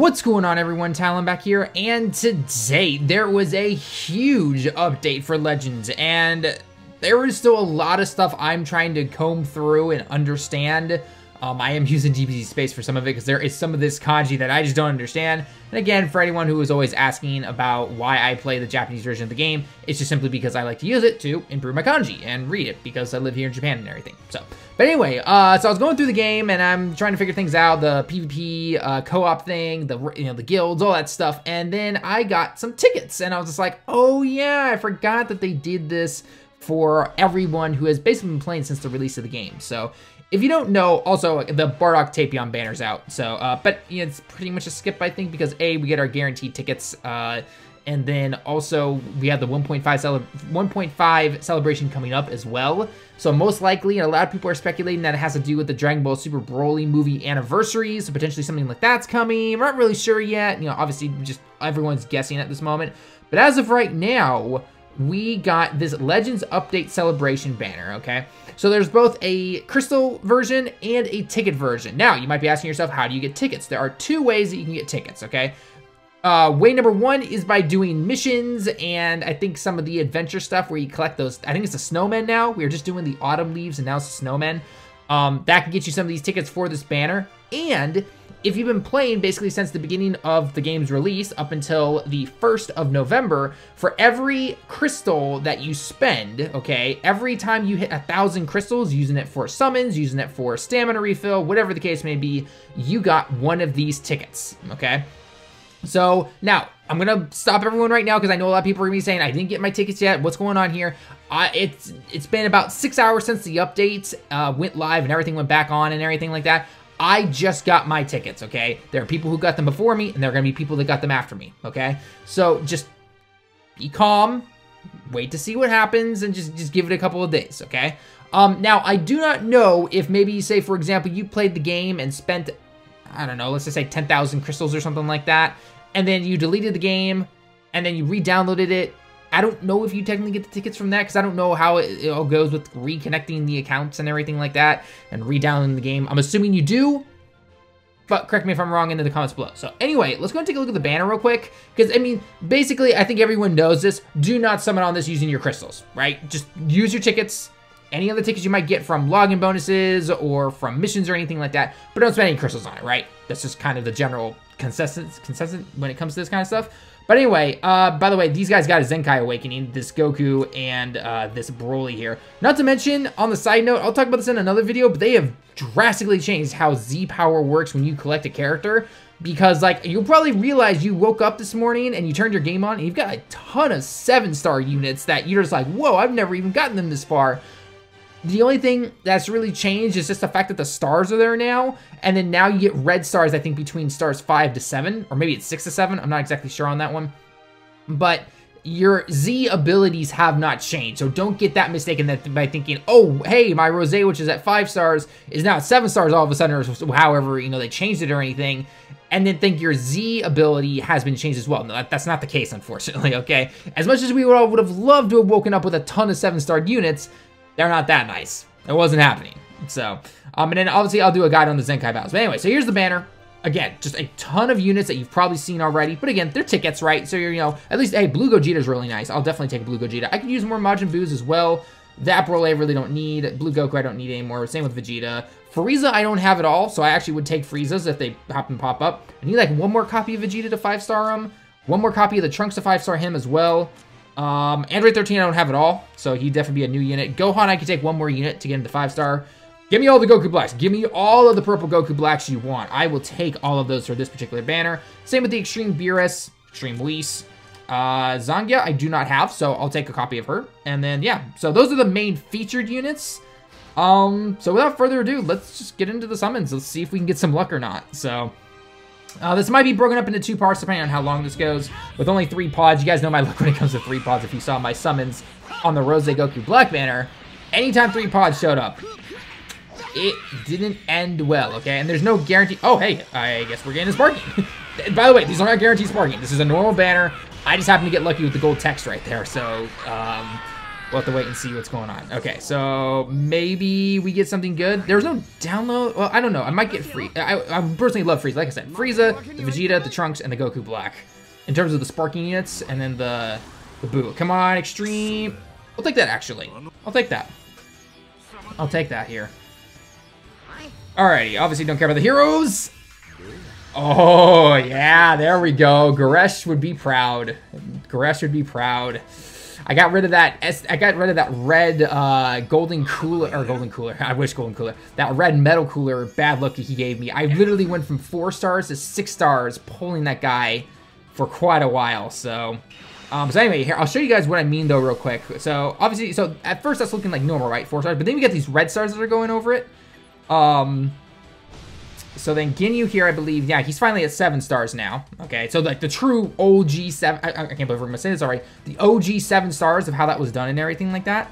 What's going on everyone, Tallen back here, and today there was a huge update for Legends, and there is still a lot of stuff I'm trying to comb through and understand. Um, I am using DBZ Space for some of it because there is some of this kanji that I just don't understand. And again, for anyone who is always asking about why I play the Japanese version of the game, it's just simply because I like to use it to improve my kanji and read it because I live here in Japan and everything. So, but anyway, uh, so I was going through the game and I'm trying to figure things out, the PvP uh, co-op thing, the you know the guilds, all that stuff, and then I got some tickets and I was just like, oh yeah, I forgot that they did this for everyone who has basically been playing since the release of the game. So if you don't know, also the Bardock Tapion banner's out. So, uh, but you know, it's pretty much a skip, I think, because A, we get our guaranteed tickets, uh, and then also we have the 1.5 1.5 celebration coming up as well. So most likely, and a lot of people are speculating that it has to do with the Dragon Ball Super Broly movie anniversary, so potentially something like that's coming. We're not really sure yet. You know, obviously, just everyone's guessing at this moment. But as of right now, we got this Legends Update Celebration banner, okay? So there's both a crystal version and a ticket version. Now, you might be asking yourself, how do you get tickets? There are two ways that you can get tickets, okay? Uh, way number one is by doing missions and I think some of the adventure stuff where you collect those. I think it's the snowmen now. We were just doing the autumn leaves and now it's the snowmen. Um, that can get you some of these tickets for this banner. And if you've been playing basically since the beginning of the game's release up until the 1st of November, for every crystal that you spend, okay, every time you hit a thousand crystals, using it for summons, using it for stamina refill, whatever the case may be, you got one of these tickets, okay? So now I'm gonna stop everyone right now because I know a lot of people are gonna be saying I didn't get my tickets yet. What's going on here? It's it's been about six hours since the updates uh, went live and everything went back on and everything like that. I just got my tickets, okay? There are people who got them before me, and there are to be people that got them after me, okay? So just be calm, wait to see what happens, and just, just give it a couple of days, okay? Um, now, I do not know if maybe, you say, for example, you played the game and spent, I don't know, let's just say 10,000 crystals or something like that, and then you deleted the game, and then you re-downloaded it, I don't know if you technically get the tickets from that because I don't know how it, it, all goes with reconnecting the accounts and everything like that and re-downloading the game. I'm assuming you do, but correct me if I'm wrong in the comments below. So anyway, let's go and take a look at the banner real quick because I mean, basically, I think everyone knows this. Do not summon on this using your crystals, right? Just use your tickets. Any other tickets you might get from login bonuses or from missions or anything like that, but don't spend any crystals on it, right? That's just kind of the general consensus, when it comes to this kind of stuff. But anyway, uh, by the way, these guys got a Zenkai Awakening, this Goku and uh, this Broly here. Not to mention, on the side note, I'll talk about this in another video, but they have drastically changed how Z power works when you collect a character. Because, like, you'll probably realize you woke up this morning and you turned your game on and you've got a ton of 7-star units that you're just like, whoa, I've never even gotten them this far. The only thing that's really changed is just the fact that the stars are there now, and then now you get red stars, I think, between stars 5 to 7, or maybe it's 6 to 7, I'm not exactly sure on that one. But your Z abilities have not changed, so don't get that mistaken that by thinking, oh, hey, my Rose, which is at 5 stars, is now at 7 stars all of a sudden, or however, you know, they changed it or anything, and then think your Z ability has been changed as well. No, that, that's not the case, unfortunately, okay? As much as we would all would have loved to have woken up with a ton of 7-star units, they're not that nice. It wasn't happening. So, um, and then obviously I'll do a guide on the Zenkai battles. But anyway, so here's the banner. Again, just a ton of units that you've probably seen already. But again, they're tickets, right? So you're, you know, at least, hey, Blue Gogeta is really nice. I'll definitely take Blue Gogeta. I could use more Majin Boos as well. That Broly I really don't need. Blue Goku I don't need anymore. Same with Vegeta. Frieza I don't have at all, so I actually would take Frieza's if they happen to pop up. I need like one more copy of Vegeta to 5-star him. One more copy of the Trunks to 5-star him as well. Um, Android 13 I don't have at all, so he'd definitely be a new unit. Gohan I could take one more unit to get into 5-star. Give me all the Goku Blacks. Give me all of the purple Goku Blacks you want. I will take all of those for this particular banner. Same with the Extreme Beerus, Extreme Whis. Uh, Zangya I do not have, so I'll take a copy of her. And then, yeah, so those are the main featured units. Um, so without further ado, let's just get into the summons. Let's see if we can get some luck or not. So, uh, this might be broken up into two parts depending on how long this goes. With only three pods, you guys know my luck when it comes to three pods if you saw my summons on the Rose Goku Black banner. Anytime three pods showed up, it didn't end well, okay? And there's no guarantee. Oh, hey, I guess we're getting a Sparking. By the way, these are not guaranteed Sparking. This is a normal banner. I just happen to get lucky with the gold text right there, so um, We'll have to wait and see what's going on. Okay, so maybe we get something good. There's no download. Well, I don't know. I might get free. I, I personally love Frieza. Like I said, Frieza, the Vegeta, the Trunks, and the Goku Black. In terms of the sparking units, and then the the Boo. Come on, Extreme. I'll take that, actually. I'll take that. I'll take that here. Alrighty, obviously don't care about the heroes. Oh, yeah, there we go. Goresh would be proud. Goresh would be proud. I got rid of that. I got rid of that red uh, golden cooler or golden cooler. I wish golden cooler. That red metal cooler. Bad look he gave me. I literally went from four stars to six stars, pulling that guy for quite a while. So, um, so anyway, here I'll show you guys what I mean though, real quick. So obviously, so at first that's looking like normal, right? Four stars, but then we get these red stars that are going over it. Um, so then Ginyu here, I believe, yeah, he's finally at seven stars now. Okay, so like the true OG seven, I, I can't believe we're gonna say this already. The OG seven stars of how that was done and everything like that.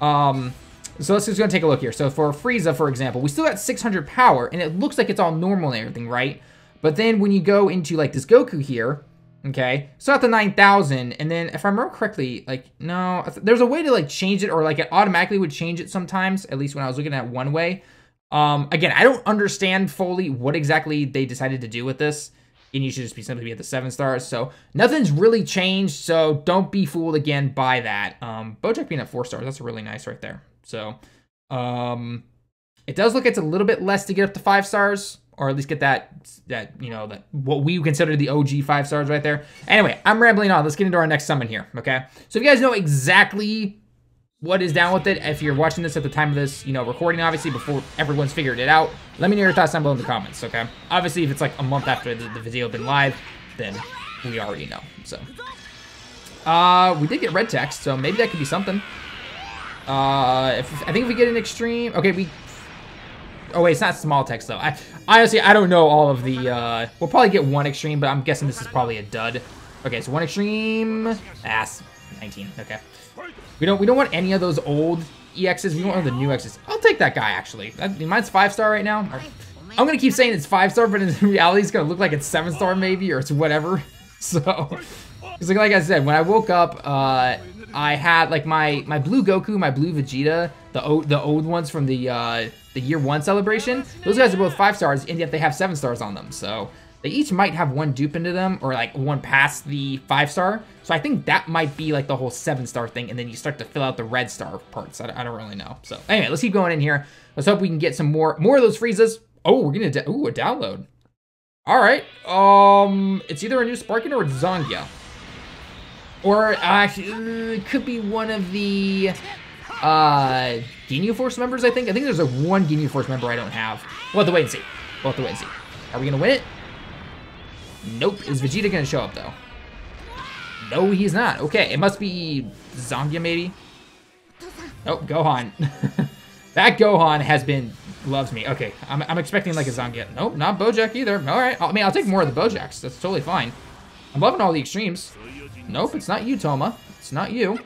Um, so let's just gonna take a look here. So for Frieza, for example, we still got 600 power, and it looks like it's all normal and everything, right? But then when you go into like this Goku here, okay, so at the 9,000, and then if I remember correctly, like no, there's a way to like change it, or like it automatically would change it sometimes. At least when I was looking at one way. Um, again, I don't understand fully what exactly they decided to do with this. And you should just be simply be at the seven stars. So nothing's really changed. So don't be fooled again by that. Um, Bojack being at four stars, that's really nice right there. So, um, it does look it's a little bit less to get up to five stars, or at least get that that you know that what we consider the OG five stars right there. Anyway, I'm rambling on. Let's get into our next summon here. Okay, so if you guys know exactly what is down with it. If you're watching this at the time of this, you know, recording, obviously, before everyone's figured it out, let me know your thoughts down below in the comments, okay? Obviously, if it's like a month after the, the video been live, then we already know, so. Uh, we did get red text, so maybe that could be something. Uh, if, I think if we get an extreme, okay, we, oh wait, it's not small text though. I, honestly, I don't know all of the, uh, we'll probably get one extreme, but I'm guessing this is probably a dud. Okay, so one extreme, ass, 19, okay. We don't we don't want any of those old EXs. We want the new X's. I'll take that guy, actually. mine's five star right now. I'm going to keep saying it's five star, but in reality, it's going to look like it's seven star maybe, or it's whatever. So, because like, like I said, when I woke up, uh, I had like my my blue Goku, my blue Vegeta, the old the old ones from the uh, the year one celebration. Those guys are both five stars, and yet they have seven stars on them. So they each might have one dupe into them or like one past the five star. So I think that might be like the whole seven star thing. And then you start to fill out the red star parts. I, I don't really know. So anyway, let's keep going in here. Let's hope we can get some more, more of those Friezas. Oh, we're gonna, ooh, a download. All right. Um, it's either a new Sparking or a Zangya. Or actually, it could be one of the uh, Ginyu Force members, I think. I think there's a one Ginyu Force member I don't have. We'll have to wait and see. We'll have to wait and see. Are we gonna win it? Nope. Is Vegeta gonna show up, though? No, he's not. Okay, it must be Zangya, maybe? Oh, Gohan. that Gohan has been... Loves me. Okay, I'm, I'm expecting like a Zangya. Nope, not Bojack either. All right. I mean, I'll take more of the Bojacks. That's totally fine. I'm loving all the extremes. Nope, it's not you, Toma. It's not you.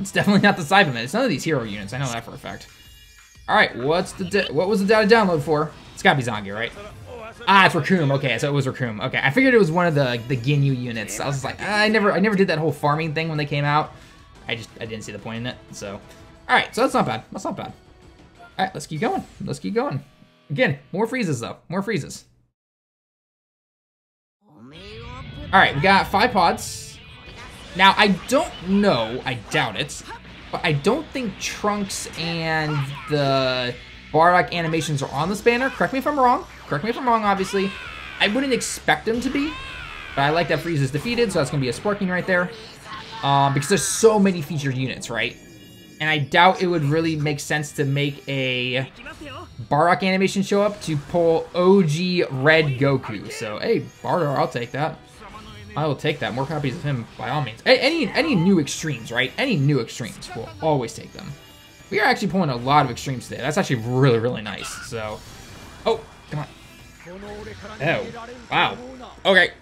It's definitely not the Saibamen. It's none of these hero units. I know that for a fact. All right, what's the what was the data download for? It's gotta be Zangya, right? Ah, it's Recoome. Okay, so it was Recoome. Okay, I figured it was one of the the Ginyu units. I was like, ah, I never I never did that whole farming thing when they came out. I just I didn't see the point in it. So, all right, so that's not bad. That's not bad. All right, let's keep going. Let's keep going. Again, more Friezas though. More Friezas. All right, we got five pods. Now I don't know. I doubt it, but I don't think Trunks and the Bardock animations are on this banner. Correct me if I'm wrong. Correct me if I'm wrong, obviously. I wouldn't expect him to be, but I like that Frieza is defeated, so that's going to be a Sparking right there. Um, because there's so many featured units, right? And I doubt it would really make sense to make a Bardock animation show up to pull OG Red Goku. So, hey, Bardock, I'll take that. I will take that. More copies of him, by all means. Any any new extremes, right? Any new extremes, we'll always take them. We are actually pulling a lot of extremes today. That's actually really, really nice. So, oh, come on. Oh, wow. Okay,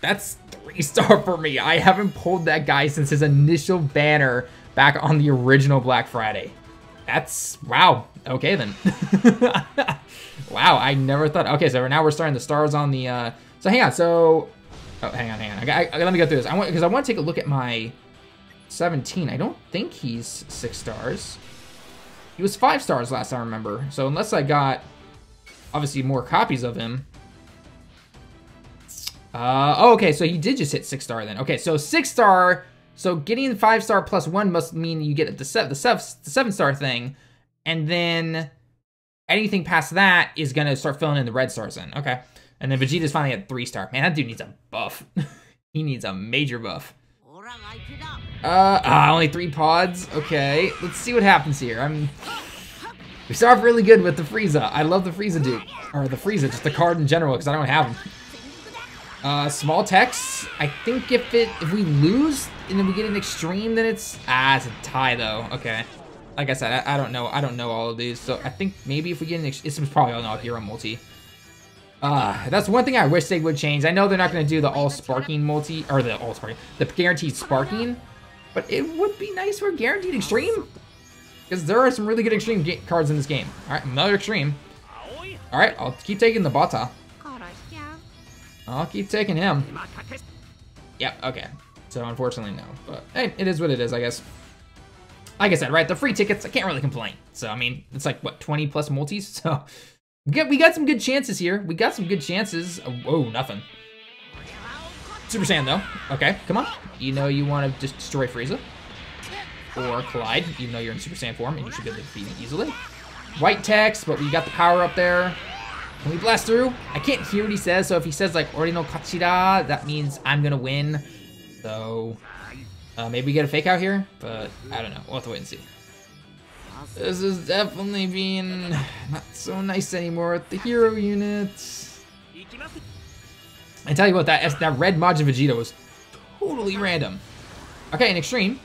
that's three star for me. I haven't pulled that guy since his initial banner back on the original Black Friday. That's, wow. Okay, then. wow, I never thought. Okay, so now we're starting the stars on the, uh, so hang on, so, oh, hang on, hang on. I, I, let me go through this. I want, because I want to take a look at my, 17. I don't think he's six stars. He was five stars last I remember. So unless I got, obviously, more copies of him. Uh, oh, okay, so he did just hit six star then. Okay, so six star, so getting five star plus one must mean you get the, seven, the, seven, the seven star thing. And then anything past that is going to start filling in the red stars in. Okay. And then Vegeta's finally at three star. Man, that dude needs a buff. he needs a major buff. Uh, ah, only three pods. Okay, let's see what happens here. I'm. We start off really good with the Frieza. I love the Frieza dude, or the Frieza, just the card in general, because I don't have him. Uh, small text. I think if it if we lose and then we get an extreme, then it's ah, it's a tie though. Okay. Like I said, I, I don't know. I don't know all of these, so I think maybe if we get an extreme, it's probably all not hero multi. Uh, that's one thing I wish they would change. I know they're not going to do the all sparking multi, or the all sparking, the guaranteed sparking, but it would be nice for a guaranteed extreme. Because there are some really good extreme cards in this game. Alright, another extreme. Alright, I'll keep taking the Bata. I'll keep taking him. Yep, okay. So unfortunately, no. But hey, it is what it is, I guess. Like I said, right, the free tickets, I can't really complain. So, I mean, it's like, what, 20 plus multis? So, we got, we got some good chances here. We got some good chances. Oh, whoa, nothing. Super Saiyan, though. Okay, come on. You know you want to just destroy Frieza. Or Collide, even though you're in Super Saiyan form, and you should be able to defeat him easily. White text, but we got the power up there. Can we blast through? I can't hear what he says, so if he says, like, Orino Kachira, that means I'm gonna win. So, uh, maybe we get a fake out here, but I don't know. We'll have to wait and see. This is definitely being not so nice anymore with the hero units. I tell you what, that that red Majin Vegeta was totally random. Okay, an extreme.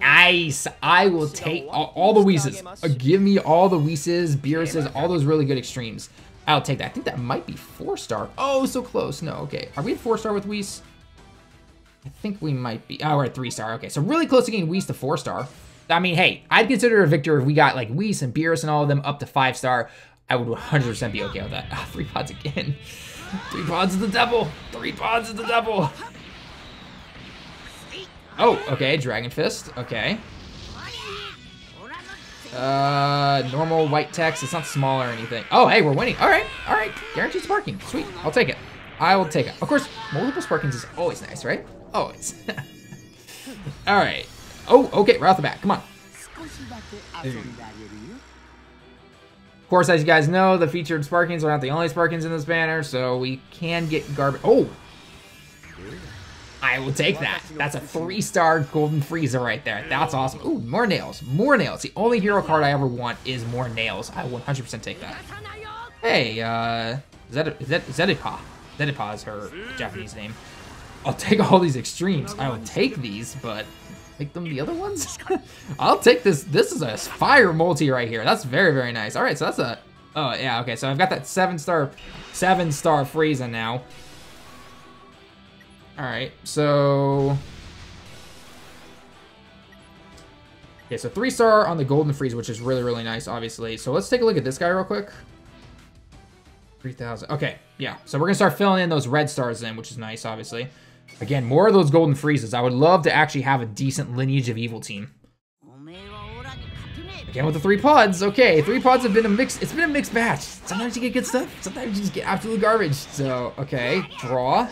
Nice. I will take all, all the Whis. Uh, give me all the Whis, Beerus's, all those really good extremes. I'll take that. I think that might be four star. Oh, so close. No, okay. Are we at four star with Whis? I think we might be. Oh, we're at three star. Okay, so really close to getting Whis to four star. I mean, hey, I'd consider a victory if we got like Whis and Beerus and all of them up to five star. I would 100% be okay with that. Ah, three pods again. Three pods is the devil. Three pods is the devil. Oh, okay, Dragon Fist. Okay. Uh, normal white text. It's not small or anything. Oh, hey, we're winning. All right, all right. Guaranteed sparking. Sweet. I'll take it. I will take it. Of course, multiple sparkings is always nice, right? Always. all right. Oh, okay, right off the bat. Come on. Of course, as you guys know, the featured Sparkings are not the only Sparkings in this banner, so we can get garbage. Oh! I will take that. That's a three-star Golden Frieza right there. That's awesome. Ooh, more nails. More nails. The only hero card I ever want is more nails. I 100% take that. Hey, uh, Zedipa. Zedipa is her Japanese name. I'll take all these extremes. I will take these, but make them the other ones? I'll take this. This is a fire multi right here. That's very, very nice. All right, so that's a... Oh, yeah, okay. So I've got that seven-star seven-star Frieza now. All right, so... Okay, so three-star on the Golden Frieza, which is really, really nice, obviously. So let's take a look at this guy real quick. 3,000. Okay, yeah. So we're going to start filling in those red stars in, which is nice, obviously. Again, more of those golden Friezas. I would love to actually have a decent lineage of evil team. Again with the three pods. Okay, three pods have been a mix. It's been a mixed batch. Sometimes you get good stuff. Sometimes you just get absolute garbage. So, okay, draw.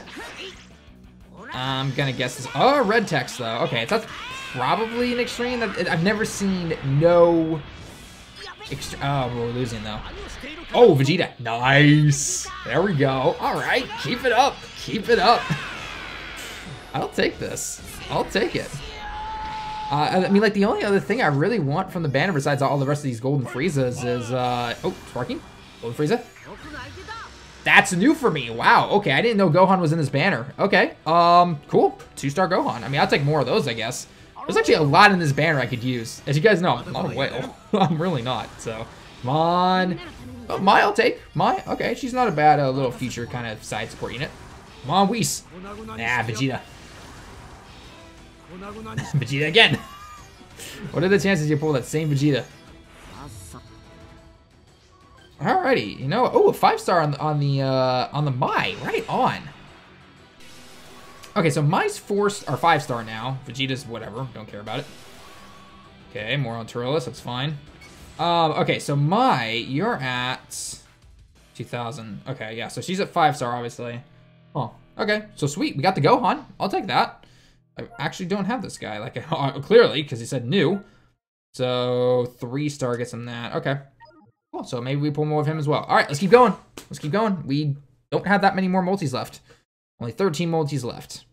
I'm gonna guess this. Oh, red text though. Okay, that's probably an extreme. I've never seen no. Oh, we're losing though. Oh, Vegeta. Nice. There we go. All right, keep it up. Keep it up. I'll take this. I'll take it. Uh, I mean, like, the only other thing I really want from the banner besides all the rest of these Golden Friezas is, uh... Oh, Sparking? Golden Frieza? That's new for me. Wow. Okay, I didn't know Gohan was in this banner. Okay. Um, cool. Two-star Gohan. I mean, I'll take more of those, I guess. There's actually a lot in this banner I could use. As you guys know, I'm not a whale. I'm really not, so... Come on. Oh, Mai, I'll take. Mai, okay. She's not a bad uh, little feature kind of side support unit. Come on, Whis. Nah, Vegeta. Vegeta again. what are the chances you pull that same Vegeta? Alrighty, you know, oh, a five star on, on the uh, on the Mai, right on. Okay, so Mai's four or five star now. Vegeta's whatever. Don't care about it. Okay, more on Turles. That's fine. Um, okay, so Mai, you're at 2000. Okay, yeah, so she's at five star, obviously. Oh, okay, so sweet. We got the Gohan. I'll take that. I actually don't have this guy, like, clearly, because he said new. So three star gets him that. Okay. So maybe we pull more of him as well. All right, let's keep going. Let's keep going. We don't have that many more multis left. Only 13 multis left.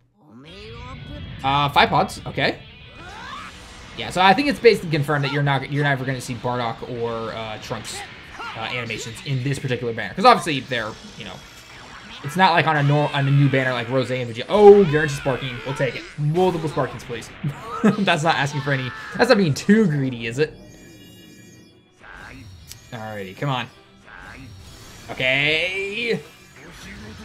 Uh, five pods, okay. Yeah, so I think it's basically confirmed that you're not you're never going to see Bardock or uh, Trunks uh, animations in this particular banner because obviously they're you know it's not like on a nor on a new banner like Rose and Vegeta. Oh, guaranteed sparking. We'll take it. Multiple sparkings, please. that's not asking for any. That's not being too greedy, is it? Alrighty, come on. Okay.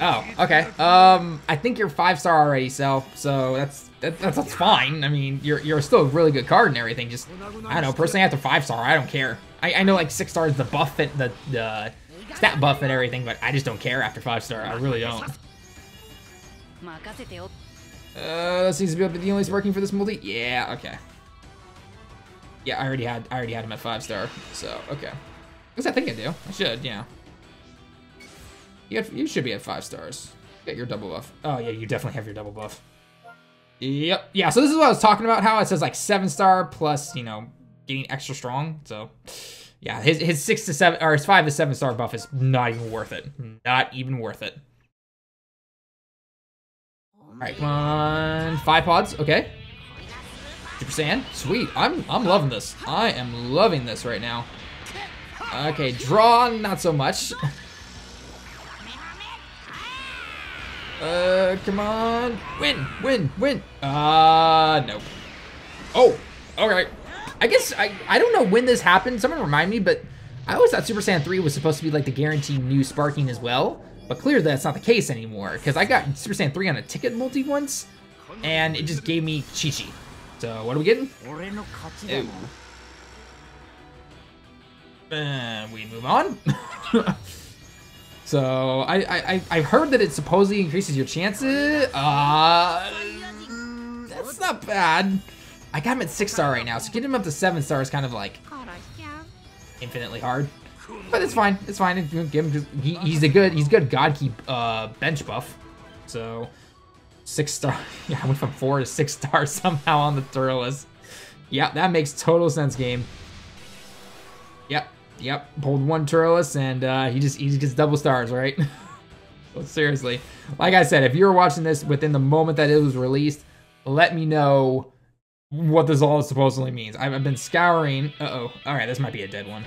Oh, okay. Um, I think you're five star already, so so that's that, that's that's fine. I mean, you're you're still a really good card and everything. Just I don't know. Personally, after five star, I don't care. I, I know like six stars the buff and the the stat buff and everything, but I just don't care after five star. I really don't. Uh, that seems to be the only sparking for this multi. Yeah, okay. Yeah, I already had I already had him at five star, so okay. Because I think I do. I should, yeah. You, have, you should be at five stars. Get your double buff. Oh yeah, you definitely have your double buff. Yep. Yeah, so this is what I was talking about, how it says like seven star plus, you know, getting extra strong. So yeah, his, his six to seven, or his five to seven star buff is not even worth it. Not even worth it. All right, come on. Five pods, okay. Super Saiyan, sweet. I'm, I'm loving this. I am loving this right now. Okay, draw, not so much. Uh, come on. Win, win, win. Uh, no. Oh, okay. I guess, I, I don't know when this happened. Someone remind me, but I always thought Super Saiyan 3 was supposed to be like the guaranteed new sparking as well. But clearly that's not the case anymore. Because I got Super Saiyan 3 on a ticket multi once, and it just gave me Chi-Chi. So what are we getting? Ooh. Uh, we move on. So I I I heard that it supposedly increases your chances. Uh, that's not bad. I got him at six star right now, so getting him up to seven star is kind of like infinitely hard. But it's fine. It's fine. Give him. He, he's a good. He's good. God keep uh, bench buff. So six star. Yeah, I went from four to six stars somehow on the Turles. Yeah, that makes total sense. Game. Yep. Pulled one Turles and uh, he just he just gets double stars, right? well, seriously, like I said, if you're watching this within the moment that it was released, let me know what this all supposedly means. I've been scouring. Uh oh. All right, this might be a dead one.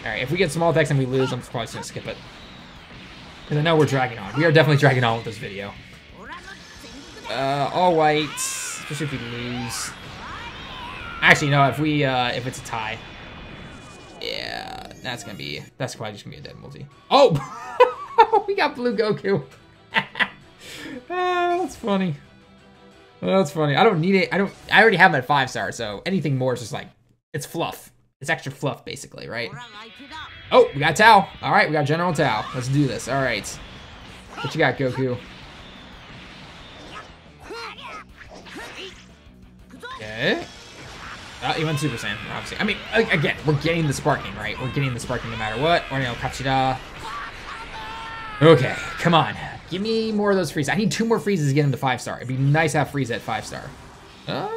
All right, if we get small text and we lose, I'm probably just gonna skip it. Because I know we're dragging on. We are definitely dragging on with this video. Uh, all white, especially if we lose. Actually, no. If we uh, if it's a tie, yeah, that's gonna be, that's probably just gonna be a dead multi. Oh! we got Blue Goku. ah, that's funny. That's funny. I don't need it. I don't, I already have him at five star, so anything more is just like, it's fluff. It's extra fluff, basically, right? Oh, we got Tao. All right, we got General Tao. Let's do this. All right. What you got, Goku? Okay. Uh, he went Super Saiyan, obviously. I mean, again, we're getting the sparking, right? We're getting the sparking no matter what. Or, you know. Okay, come on. Give me more of those Friezas. I need two more Friezas to get him to five star. It'd be nice to have Frieza at five star. Uh,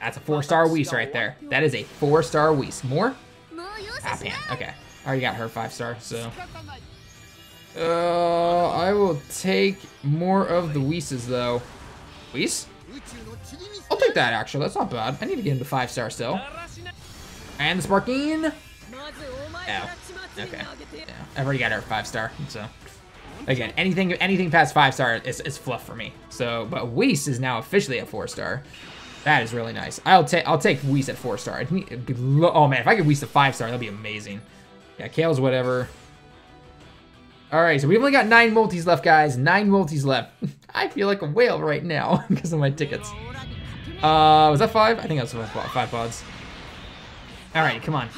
that's a four star Whis right there. That is a four star Whis. More? Ah, Pan. Okay. I already got her five star, so. Uh, I will take more of the Whis though. Whis? I'll take that, actually. That's not bad. I need to get into five star still. And the Sparking. Oh. Okay. Yeah. I've already got our five star, so. Again, anything anything past five star is, is fluff for me. So, but Whis is now officially at four star. That is really nice. I'll take I'll take Whis at four star. oh man, if I could Whis to five star, that'd be amazing. Yeah, Kale's whatever. All right, so we've only got nine multis left, guys. Nine multis left. I feel like a whale right now because of my tickets. Uh, was that five? I think that was five pods. All right, come on.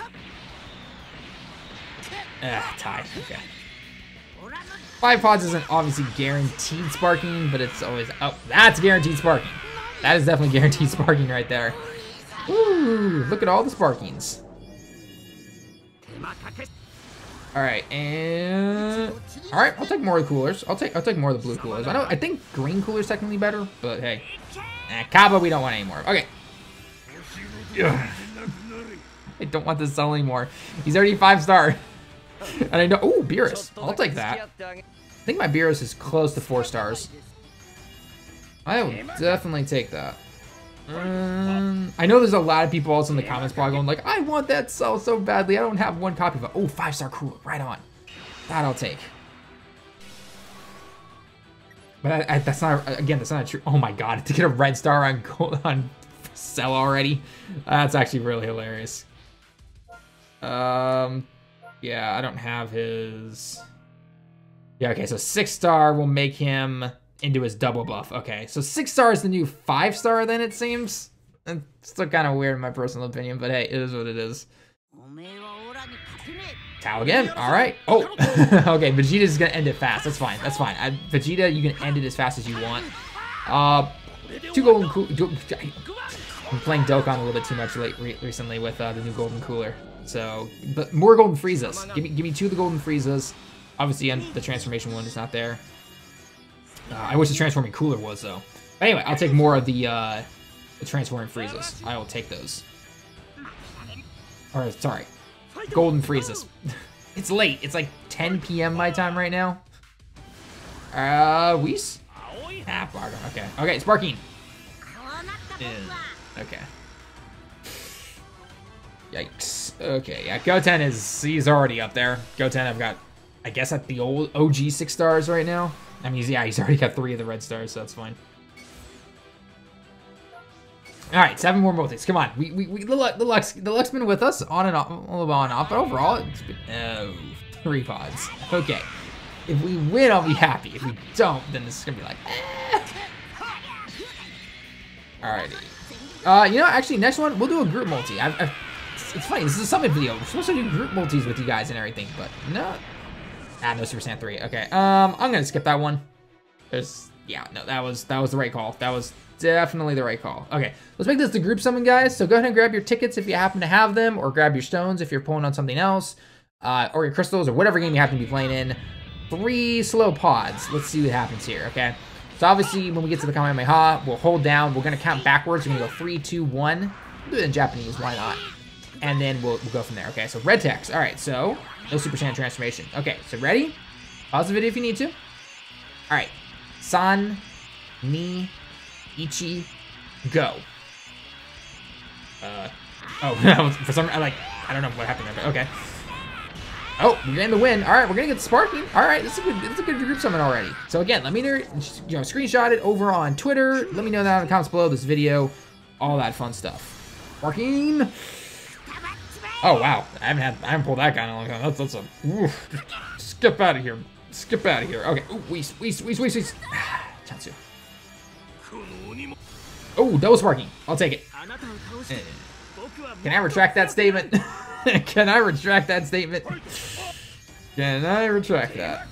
Ah. Okay. Five pods isn't obviously guaranteed sparking, but it's always, oh, that's guaranteed sparking. That is definitely guaranteed sparking right there. Ooh, look at all the sparkings. All right, and all right, I'll take more of the coolers. I'll take I'll take more of the blue coolers. I know I think green coolers technically better, but hey, eh, Cabba we don't want anymore. Okay. Ugh. I don't want this cell anymore. He's already five star, and I know. Oh, Beerus. I'll take that. I think my Beerus is close to four stars. I will definitely take that. Um, I know there's a lot of people also in the comments blog going like, I want that cell so badly. I don't have one copy of it. Oh, five star cooler, right on. That I'll take. But I, I, that's not again. That's not true. Oh my god! To get a red star on on cell already, that's actually really hilarious. Um, yeah, I don't have his. Yeah, okay. So six star will make him into his double buff. Okay, so six star is the new five star then it seems. It's still kind of weird in my personal opinion, but hey, it is what it is. Tao again. All right. Oh, okay. Vegeta's gonna end it fast. That's fine. That's fine. I, Vegeta, you can end it as fast as you want. Uh, two golden cool. I'm playing Dokkan a little bit too much late re recently with uh, the new golden cooler. So, but more golden Friezas. Give me, give me two of the golden Friezas. Obviously, and the transformation one is not there. Uh, I wish the transforming cooler was though. Anyway, I'll take more of the, uh, the transforming Friezas. I will take those. Or sorry, golden Friezas. it's late. It's like 10 p.m. my time right now. Uh, Whis? Ah, Bardock. Okay. Okay, Sparking. Okay. Yikes. Okay, yeah, Goten is, he's already up there. Goten, I've got, I guess, at the old OG six stars right now. I mean, yeah, he's already got three of the red stars, so that's fine. All right, seven more multis. Come on, we we, we the, the Lux been with us on and off, on and off, but overall it's been oh three pods. Okay, if we win, I'll be happy. If we don't, then this is gonna be like. Eh. Alrighty. Uh, you know, actually, next one we'll do a group multi. I've, I've, it's funny. This is a summit video. We're supposed to do group multis with you guys and everything, but no, Ah, no Super Saiyan 3. Okay. Um, I'm gonna skip that one. There's, yeah, no, that was that was the right call. That was definitely the right call. Okay, let's make this the group summon, guys. So go ahead and grab your tickets if you happen to have them, or grab your stones if you're pulling on something else, uh, or your crystals, or whatever game you happen to be playing in. Three slow pods. Let's see what happens here, okay? So obviously, when we get to the Kamehameha, we'll hold down. We're gonna count backwards. We're gonna go three, two, one. do it in Japanese, why not? And then we'll, we'll go from there, okay? So red text. All right, so no Super Saiyan transformation. Okay, so ready? Pause the video if you need to. All right. San, Ni, Ichi, go. Uh, oh, for some, I like, I don't know what happened there, but okay. Oh, we're getting the win. All right, we're gonna get sparking. All right, this is a good, this is a good group summon already. So again, let me know, you know, screenshot it over on Twitter. Let me know that in the comments below this video, all that fun stuff. Sparking. Oh wow, I haven't had, I haven't pulled that guy in a long time. That's that's a, oof. skip out of here. Skip out of here. Okay. Ooh, Whis, Whis, Whis, Whis, Whis. Chanshu. Oh, double sparking. I'll take it. Can I retract that statement? Can I retract that statement? Can I retract that?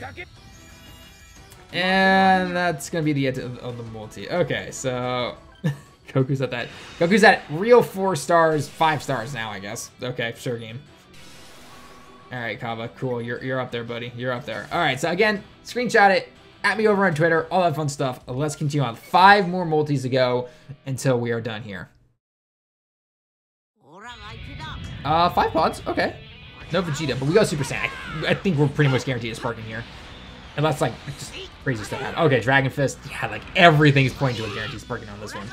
And that's gonna be the end of the multi. Okay, so Goku's at that. Goku's at real four stars, five stars now, I guess. Okay, sure game. All right, Cabba, cool. You're, you're up there, buddy. You're up there. All right, so again, screenshot it, at me over on Twitter, all that fun stuff. Let's continue on. Five more multis to go until we are done here. Uh, five pods, okay. No Vegeta, but we got Super Saiyan. I, I think we're pretty much guaranteed a sparking here. Unless, like, just crazy stuff happens. Okay, Dragon Fist. Yeah, like, everything's pointing to a guaranteed sparking on this one.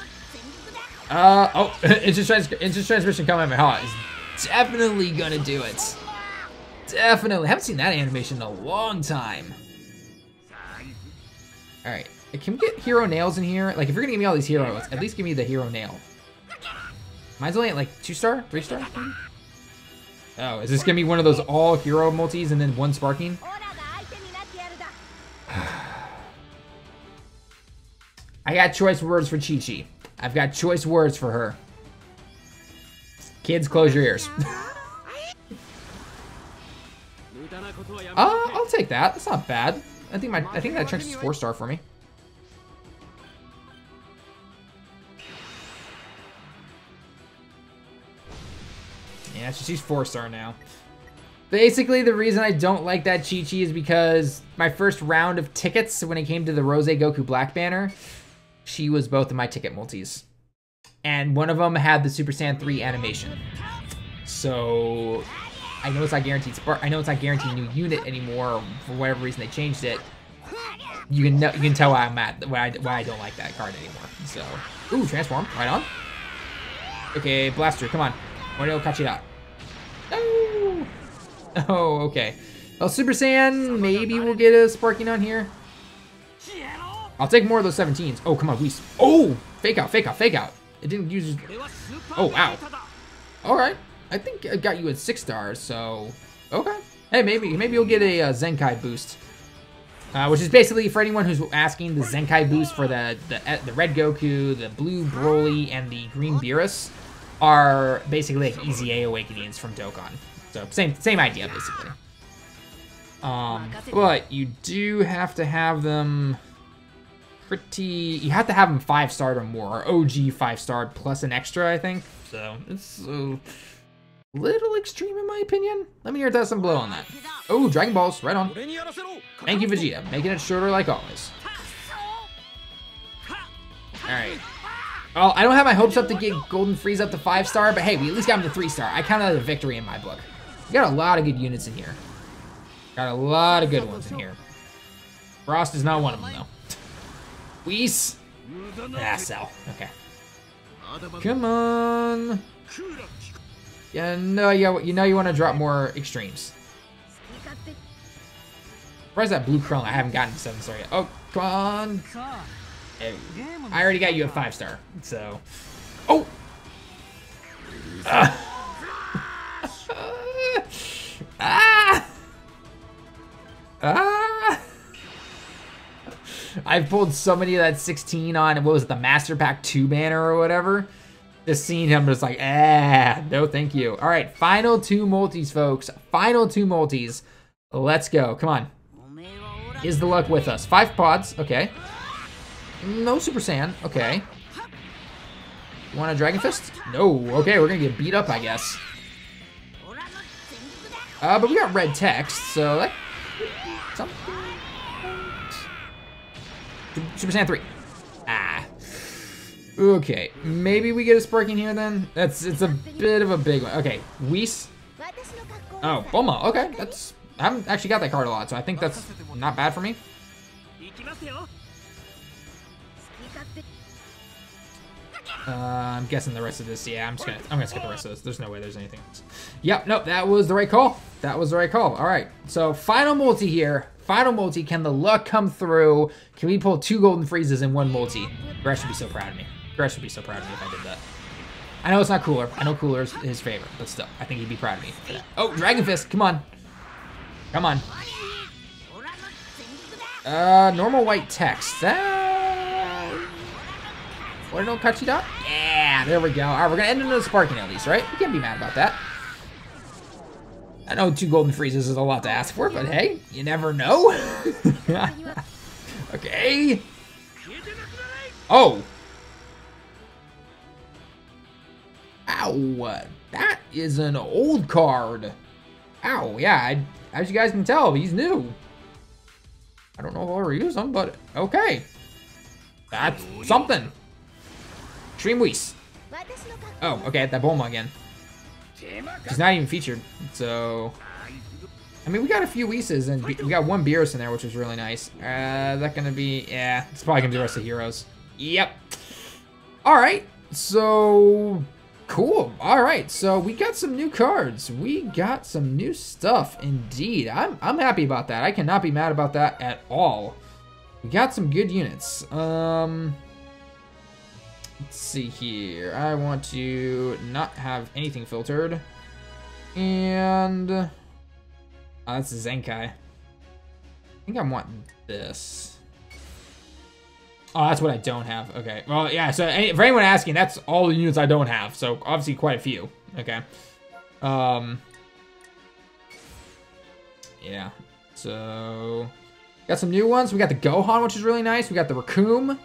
Uh, oh, instant, trans instant transmission Kamehameha is definitely gonna do it. Definitely. Haven't seen that animation in a long time. Alright. Can we get hero nails in here? Like, if you're gonna give me all these heroes, at least give me the hero nail. Mine's only at, like, two star? Three star? Oh, is this gonna be one of those all hero multis and then one sparking? I got choice words for Chi Chi. I've got choice words for her. Kids, close your ears. uh, I'll take that. That's not bad. I think my I think that is four star for me. Yeah, she's four star now. Basically, the reason I don't like that Chi Chi is because my first round of tickets when it came to the Rose Goku Black banner, she was both of my ticket multis. And one of them had the Super Saiyan 3 animation. So I know it's not guaranteed spark. I know it's not guaranteed new unit anymore. For whatever reason they changed it. You can know, you can tell why I'm at why I, why I don't like that card anymore. So, ooh, transform right on. Okay, blaster, come on. Mario Kachira. Oh, oh, okay. Well, Super Saiyan, maybe we'll get a Sparking on here. I'll take more of those 17s. Oh, come on, we. Oh, fake out, fake out, fake out. It didn't use. Oh, wow. All right. I think I got you at six stars, so okay. Hey, maybe maybe you'll get a, uh, Zenkai boost, uh, which is basically for anyone who's asking the Zenkai boost for the the the red Goku, the blue Broly, and the green Beerus are basically like EZA awakenings from Dokkan. So same same idea basically. Um, but you do have to have them pretty. You have to have them five starred or more, or OG five starred plus an extra, I think. So it's. Uh, little extreme in my opinion. Let me hear some blow on that. Oh, Dragon Balls, right on. Thank you, Vegeta, making it shorter like always. Alright. Well, I don't have my hopes up to get Golden Frieza up to 5 star, but hey, we at least got him to 3 star. I count that as a victory in my book. We got a lot of good units in here. Got a lot of good ones in here. Frost is not one of them, though. Whis. Ah, Cell. Okay. Come on. Yeah, no, yeah, you know you want to drop more extremes. Where's that blue Krillin? I haven't gotten to 7 star yet. Oh, come on. Hey, I already got you a 5 star, so. Oh! Ah! ah! Ah! I've pulled so many of that 16 on, what was it, the Master Pack 2 banner or whatever. Just seeing him just like, ah, no thank you. All right, final two multis, folks. Final two multis. Let's go. Come on. Is the luck with us? Five pods. Okay. No Super Saiyan. Okay. Want a Dragon Fist? No. Okay, we're going to get beat up, I guess. Uh, but we got red text, so that... Super Saiyan 3. Ah. Okay, maybe we get a Sparking here then? That's It's a bit of a big one. Okay, Whis. Oh, Bulma. Okay, that's... I haven't actually got that card a lot, so I think that's not bad for me. Uh, I'm guessing the rest of this. Yeah, I'm just gonna I'm gonna skip the rest of this. There's no way there's anything else. Yep, nope, that was the right call. That was the right call. All right, so final multi here. Final multi. Can the luck come through? Can we pull two golden Friezas in one multi? Gresh would be so proud of me. Gresh would be so proud of me if I did that. I know it's not Cooler. I know Cooler is his favorite, but still, I think he'd be proud of me. Oh, Dragon Fist, come on. Come on. Uh, normal white text. Uh, what no Kachida? Yeah, there we go. All right, we're gonna end in a sparking at least, right? We can't be mad about that. I know two golden Friezas is a lot to ask for, but hey, you never know. okay. Oh. Ow. That is an old card. Ow, yeah, I, as you guys can tell, he's new. I don't know if I'll ever use him, but okay. That's something. Extreme Whis. Oh, okay, that Bulma again. He's not even featured, so... I mean, we got a few Whis, and we got one Beerus in there, which is really nice. Uh, that gonna be... Yeah, it's probably gonna be the rest of heroes. Yep. Alright, so... Cool. All right, so we got some new cards. We got some new stuff, indeed. I'm, I'm happy about that. I cannot be mad about that at all. We got some good units. Um, let's see here. I want to not have anything filtered. And... Oh, that's Zenkai. I think I want this. Oh, that's what I don't have. Okay. Well, yeah, so for anyone asking, that's all the units I don't have. So, obviously, quite a few. Okay. Um. Yeah. So, Got some new ones. We got the Gohan, which is really nice. We got the Recoome.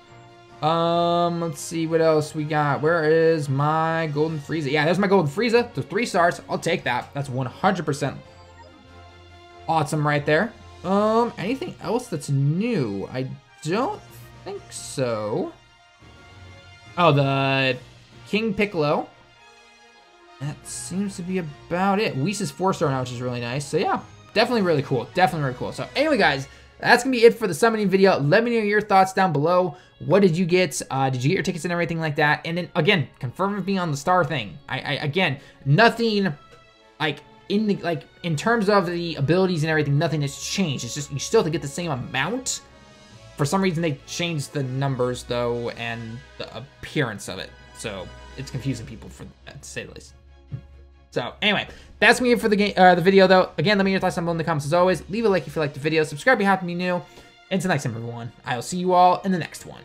Um, let's see what else we got. Where is my Golden Frieza? Yeah, there's my Golden Frieza. The three stars. I'll take that. That's 100% awesome right there. Um, anything else that's new? I don't think so. Oh, the King Piccolo. That seems to be about it. Whis is four star now, which is really nice. So yeah, definitely really cool. Definitely really cool. So anyway, guys, that's gonna be it for the summoning video. Let me know your thoughts down below. What did you get? Uh, did you get your tickets and everything like that? And then again, confirm with me on the star thing. I, I again, nothing like in the like in terms of the abilities and everything, nothing has changed. It's just you still have to get the same amount. For some reason, they changed the numbers though and the appearance of it, so it's confusing people for that, to say the least. So anyway, that's me for the game, uh, the video though. Again, let me know your thoughts down below in the comments as always. Leave a like if you liked the video. Subscribe if you happen to be new. Until next time, everyone. I will see you all in the next one.